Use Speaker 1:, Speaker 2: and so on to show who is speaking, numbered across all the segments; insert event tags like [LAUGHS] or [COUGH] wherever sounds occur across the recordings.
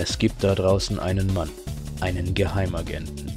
Speaker 1: Es gibt da draußen einen Mann, einen Geheimagenten,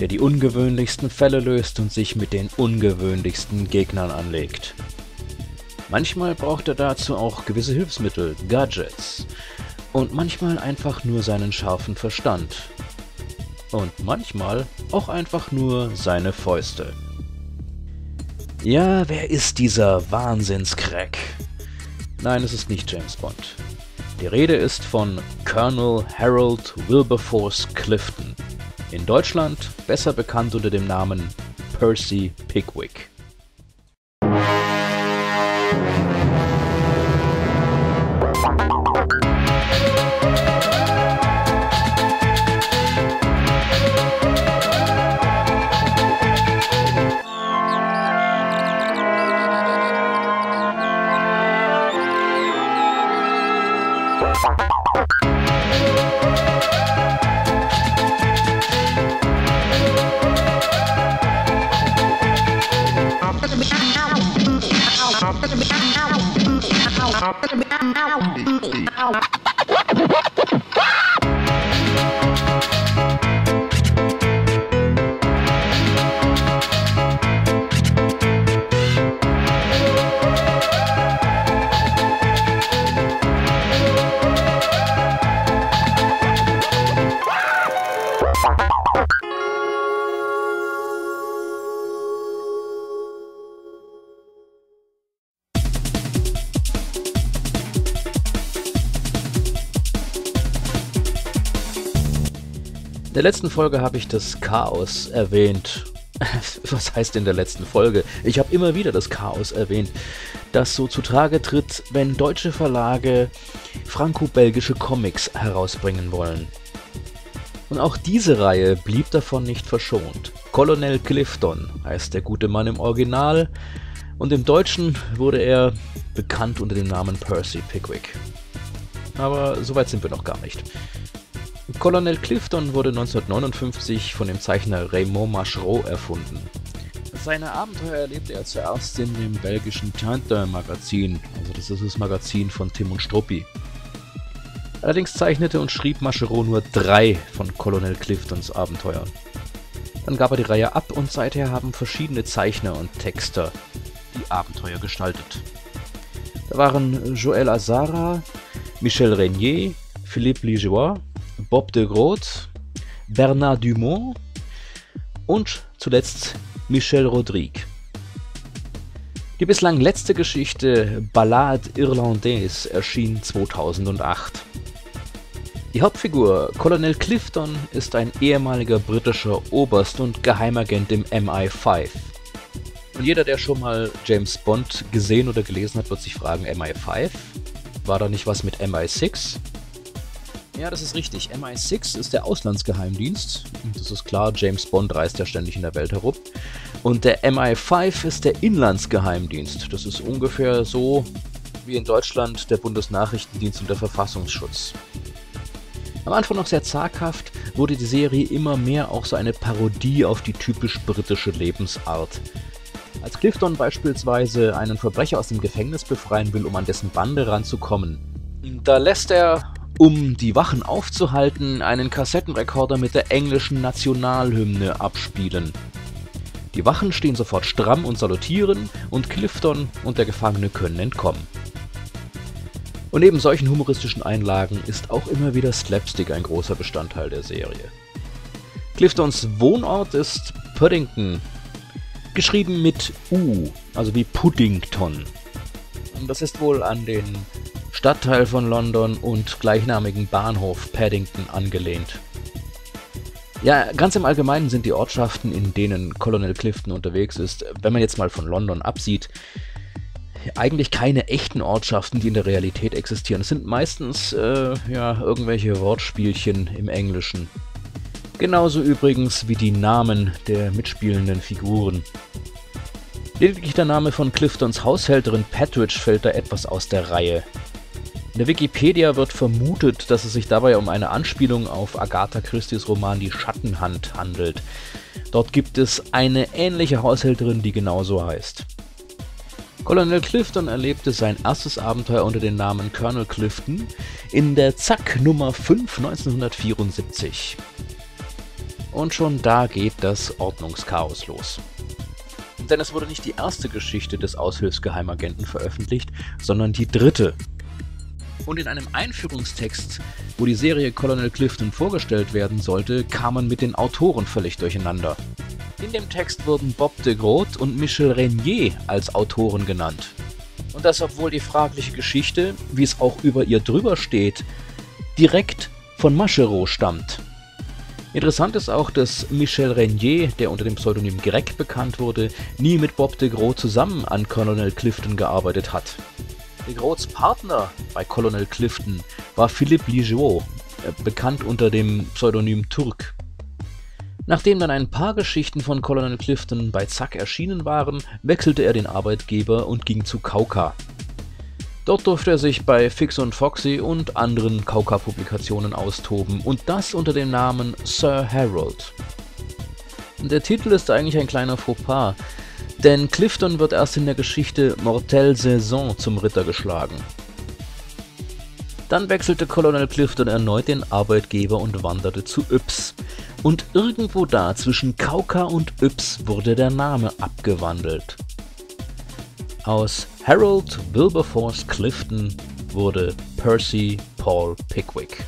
Speaker 1: der die ungewöhnlichsten Fälle löst und sich mit den ungewöhnlichsten Gegnern anlegt. Manchmal braucht er dazu auch gewisse Hilfsmittel, Gadgets. Und manchmal einfach nur seinen scharfen Verstand. Und manchmal auch einfach nur seine Fäuste. Ja, wer ist dieser Wahnsinnscrack? Nein, es ist nicht James Bond. Die Rede ist von Colonel Harold Wilberforce Clifton. In Deutschland besser bekannt unter dem Namen Percy Pickwick. In der letzten Folge habe ich das Chaos erwähnt. [LAUGHS] Was heißt in der letzten Folge? Ich habe immer wieder das Chaos erwähnt, das so zutage tritt, wenn deutsche Verlage franco-belgische Comics herausbringen wollen. Und auch diese Reihe blieb davon nicht verschont. Colonel Clifton heißt der gute Mann im Original und im Deutschen wurde er bekannt unter dem Namen Percy Pickwick. Aber soweit sind wir noch gar nicht. Colonel Clifton wurde 1959 von dem Zeichner Raymond Machereau erfunden. Seine Abenteuer erlebte er zuerst in dem belgischen Tintin-Magazin, also das ist das Magazin von Tim und Struppi. Allerdings zeichnete und schrieb Machereau nur drei von Colonel Cliftons Abenteuern. Dann gab er die Reihe ab und seither haben verschiedene Zeichner und Texter die Abenteuer gestaltet. Da waren Joël Azara, Michel Reynier, Philippe Ligeois, Bob de Groot, Bernard Dumont und zuletzt Michel Rodrigue. Die bislang letzte Geschichte Ballade Irlandaise erschien 2008. Die Hauptfigur Colonel Clifton ist ein ehemaliger britischer Oberst und Geheimagent im MI5. Und jeder, der schon mal James Bond gesehen oder gelesen hat, wird sich fragen, MI5? War da nicht was mit MI6? Ja, das ist richtig. MI6 ist der Auslandsgeheimdienst. Das ist klar, James Bond reist ja ständig in der Welt herum. Und der MI5 ist der Inlandsgeheimdienst. Das ist ungefähr so wie in Deutschland der Bundesnachrichtendienst und der Verfassungsschutz. Am Anfang noch sehr zaghaft, wurde die Serie immer mehr auch so eine Parodie auf die typisch britische Lebensart. Als Clifton beispielsweise einen Verbrecher aus dem Gefängnis befreien will, um an dessen Bande ranzukommen, da lässt er um die Wachen aufzuhalten, einen Kassettenrekorder mit der englischen Nationalhymne abspielen. Die Wachen stehen sofort stramm und salutieren und Clifton und der Gefangene können entkommen. Und neben solchen humoristischen Einlagen ist auch immer wieder Slapstick ein großer Bestandteil der Serie. Cliftons Wohnort ist Puddington, geschrieben mit U, also wie Puddington. Und das ist wohl an den Stadtteil von London und gleichnamigen Bahnhof Paddington angelehnt. Ja, ganz im Allgemeinen sind die Ortschaften, in denen Colonel Clifton unterwegs ist, wenn man jetzt mal von London absieht, eigentlich keine echten Ortschaften, die in der Realität existieren. Es sind meistens äh, ja, irgendwelche Wortspielchen im Englischen. Genauso übrigens wie die Namen der mitspielenden Figuren. Lediglich der Name von Cliftons Haushälterin Patridge fällt da etwas aus der Reihe. In der Wikipedia wird vermutet, dass es sich dabei um eine Anspielung auf Agatha Christie's Roman Die Schattenhand handelt. Dort gibt es eine ähnliche Haushälterin, die genauso heißt. Colonel Clifton erlebte sein erstes Abenteuer unter dem Namen Colonel Clifton in der Zack Nummer 5 1974. Und schon da geht das Ordnungschaos los. Denn es wurde nicht die erste Geschichte des Aushilfsgeheimagenten veröffentlicht, sondern die dritte. Und in einem Einführungstext, wo die Serie Colonel Clifton vorgestellt werden sollte, kam man mit den Autoren völlig durcheinander. In dem Text wurden Bob de Groot und Michel Renier als Autoren genannt. Und das obwohl die fragliche Geschichte, wie es auch über ihr drüber steht, direkt von Maschereau stammt. Interessant ist auch, dass Michel Renier, der unter dem Pseudonym Greg bekannt wurde, nie mit Bob de Groot zusammen an Colonel Clifton gearbeitet hat. Groots Partner bei Colonel Clifton war Philippe Ligeot, äh, bekannt unter dem Pseudonym Turk. Nachdem dann ein paar Geschichten von Colonel Clifton bei Zack erschienen waren, wechselte er den Arbeitgeber und ging zu Kauka. Dort durfte er sich bei Fix und Foxy und anderen Kauka-Publikationen austoben und das unter dem Namen Sir Harold. Der Titel ist eigentlich ein kleiner Fauxpas, denn Clifton wird erst in der Geschichte Mortelle Saison zum Ritter geschlagen. Dann wechselte Colonel Clifton erneut den Arbeitgeber und wanderte zu Yps, und irgendwo da zwischen Kauka und Yps wurde der Name abgewandelt. Aus Harold Wilberforce Clifton wurde Percy Paul Pickwick.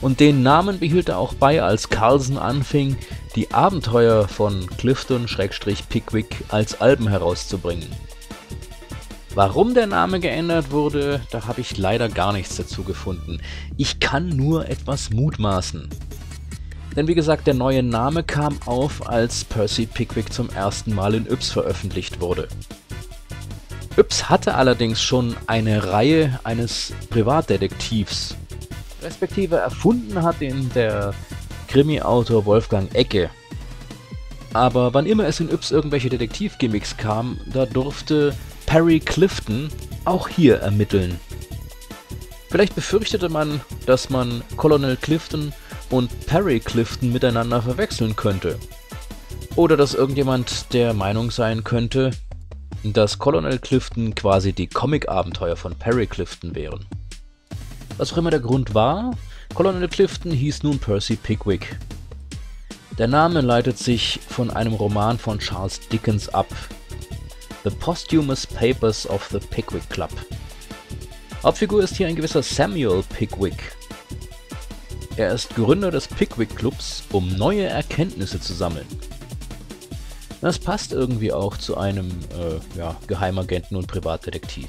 Speaker 1: Und den Namen behielt er auch bei, als Carlson anfing, die Abenteuer von Clifton-Pickwick als Alben herauszubringen. Warum der Name geändert wurde, da habe ich leider gar nichts dazu gefunden. Ich kann nur etwas mutmaßen. Denn wie gesagt, der neue Name kam auf, als Percy Pickwick zum ersten Mal in Yps veröffentlicht wurde. Yps hatte allerdings schon eine Reihe eines Privatdetektivs, respektive erfunden hat ihn der Krimi-Autor Wolfgang Ecke. Aber wann immer es in Yps irgendwelche Detektivgimmicks kam, da durfte Perry Clifton auch hier ermitteln. Vielleicht befürchtete man, dass man Colonel Clifton und Perry Clifton miteinander verwechseln könnte. Oder dass irgendjemand der Meinung sein könnte, dass Colonel Clifton quasi die Comic-Abenteuer von Perry Clifton wären. Was auch immer der Grund war, Colonel Clifton hieß nun Percy Pickwick. Der Name leitet sich von einem Roman von Charles Dickens ab, The Posthumous Papers of the Pickwick Club. Hauptfigur ist hier ein gewisser Samuel Pickwick, er ist Gründer des Pickwick Clubs, um neue Erkenntnisse zu sammeln. Das passt irgendwie auch zu einem äh, ja, Geheimagenten und Privatdetektiv.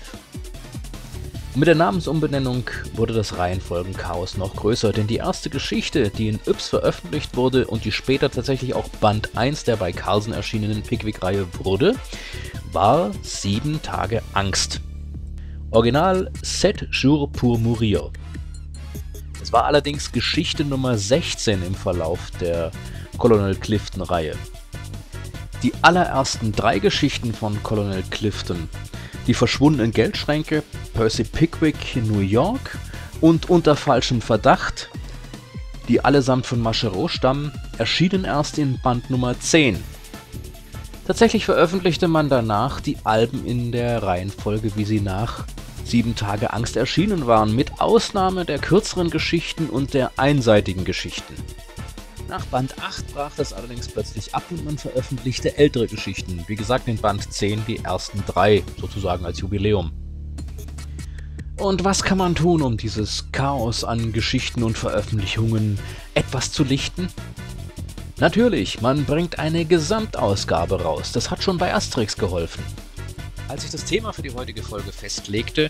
Speaker 1: Mit der Namensumbenennung wurde das Reihenfolgenchaos noch größer, denn die erste Geschichte, die in Yps veröffentlicht wurde und die später tatsächlich auch Band 1 der bei Carlsen erschienenen Pickwick-Reihe wurde, war Sieben Tage Angst. Original Sept Jours pour Mourir war allerdings Geschichte Nummer 16 im Verlauf der Colonel Clifton-Reihe. Die allerersten drei Geschichten von Colonel Clifton, die verschwundenen Geldschränke, Percy Pickwick in New York und Unter falschem Verdacht, die allesamt von Maschereau stammen, erschienen erst in Band Nummer 10. Tatsächlich veröffentlichte man danach die Alben in der Reihenfolge, wie sie nach Sieben Tage Angst erschienen waren, mit Ausnahme der kürzeren Geschichten und der einseitigen Geschichten. Nach Band 8 brach das allerdings plötzlich ab und man veröffentlichte ältere Geschichten, wie gesagt in Band 10 die ersten drei, sozusagen als Jubiläum. Und was kann man tun, um dieses Chaos an Geschichten und Veröffentlichungen etwas zu lichten? Natürlich, man bringt eine Gesamtausgabe raus, das hat schon bei Asterix geholfen. Als ich das Thema für die heutige Folge festlegte,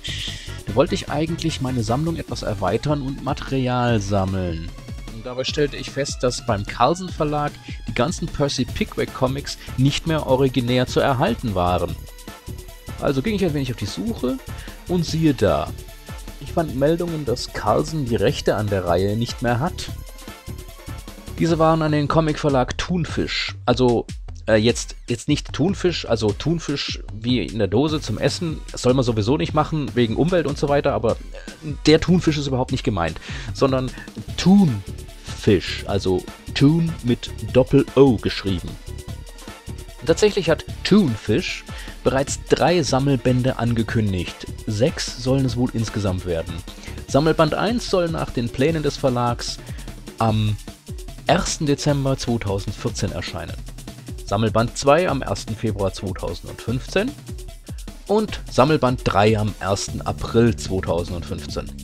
Speaker 1: wollte ich eigentlich meine Sammlung etwas erweitern und Material sammeln. Dabei stellte ich fest, dass beim Carlsen Verlag die ganzen Percy Pickwick Comics nicht mehr originär zu erhalten waren. Also ging ich ein wenig auf die Suche und siehe da. Ich fand Meldungen, dass Carlsen die Rechte an der Reihe nicht mehr hat. Diese waren an den Comicverlag Thunfisch, also äh, jetzt, jetzt nicht Thunfisch, also Thunfisch wie in der Dose zum Essen, das soll man sowieso nicht machen, wegen Umwelt und so weiter, aber äh, der Thunfisch ist überhaupt nicht gemeint, sondern Thunfisch, also Thun mit Doppel-O geschrieben. Tatsächlich hat Thunfisch bereits drei Sammelbände angekündigt. Sechs sollen es wohl insgesamt werden. Sammelband 1 soll nach den Plänen des Verlags am 1. Dezember 2014 erscheinen. Sammelband 2 am 1. Februar 2015 und Sammelband 3 am 1. April 2015.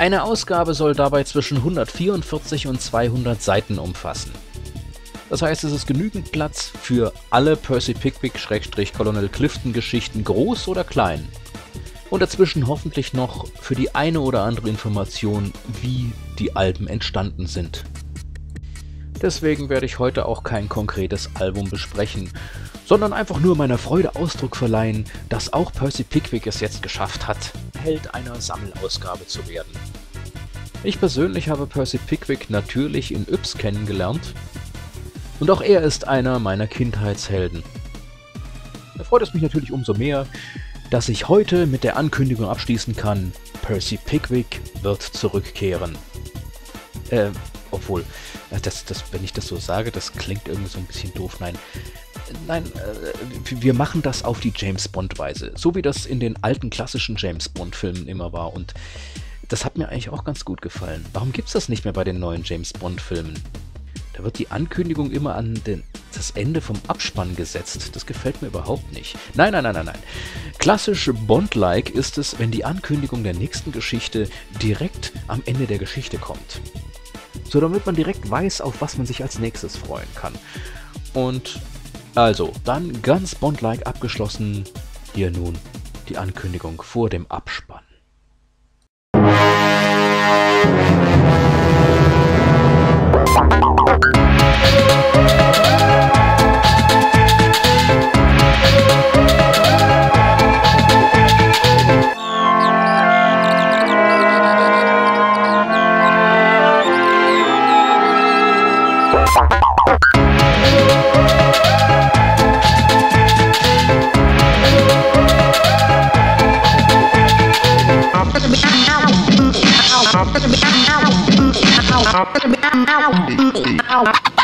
Speaker 1: Eine Ausgabe soll dabei zwischen 144 und 200 Seiten umfassen. Das heißt, es ist genügend Platz für alle Percy Pickwick-Colonel Clifton-Geschichten, groß oder klein. Und dazwischen hoffentlich noch für die eine oder andere Information, wie die Alben entstanden sind. Deswegen werde ich heute auch kein konkretes Album besprechen, sondern einfach nur meiner Freude Ausdruck verleihen, dass auch Percy Pickwick es jetzt geschafft hat, Held einer Sammelausgabe zu werden. Ich persönlich habe Percy Pickwick natürlich in Yps kennengelernt und auch er ist einer meiner Kindheitshelden. Da freut es mich natürlich umso mehr, dass ich heute mit der Ankündigung abschließen kann, Percy Pickwick wird zurückkehren. Äh, obwohl, das, das, wenn ich das so sage, das klingt irgendwie so ein bisschen doof. Nein, nein, äh, wir machen das auf die James Bond-Weise. So wie das in den alten klassischen James Bond-Filmen immer war. Und das hat mir eigentlich auch ganz gut gefallen. Warum gibt es das nicht mehr bei den neuen James Bond-Filmen? Da wird die Ankündigung immer an den, das Ende vom Abspann gesetzt. Das gefällt mir überhaupt nicht. Nein, nein, nein, nein, nein. Klassisch Bond-like ist es, wenn die Ankündigung der nächsten Geschichte direkt am Ende der Geschichte kommt. So damit man direkt weiß, auf was man sich als nächstes freuen kann. Und also, dann ganz Bond-like abgeschlossen. Hier nun die Ankündigung vor dem Abspann. I'll